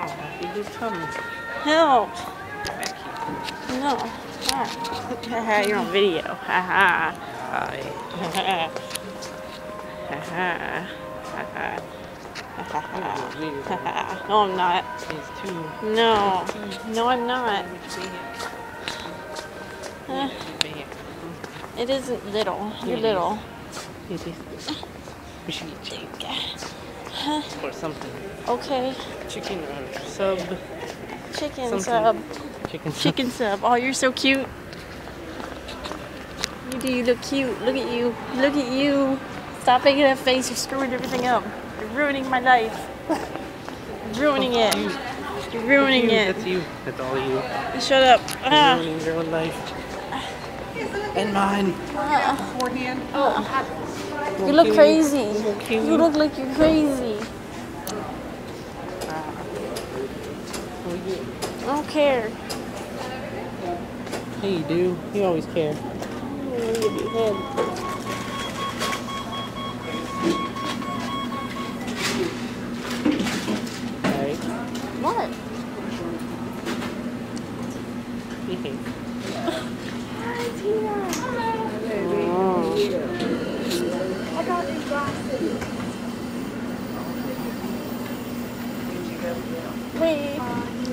Oh, you just tell me. Help. No. You're on video. Ha ha. Hi. Ha ha. Ha ha. No, I'm not. No. No, I'm not. It isn't little. You're little. It is. We should eat chicken Huh? or something. Okay. Chicken or sub. Chicken Something. sub. Chicken sub. Chicken sub. Oh, you're so cute. You do. You look cute. Look at you. Look at you. Stop making that face. You're screwing everything up. You're ruining my life. You're ruining it. You. You're ruining you. it. That's you. That's all you. Shut up. You're Ah. ruining your own life. And mine. Oh. You look crazy. Cute. You look like you're crazy. I don't care. Hey, you do. You always care. Right? What? Hi, Tina. 네.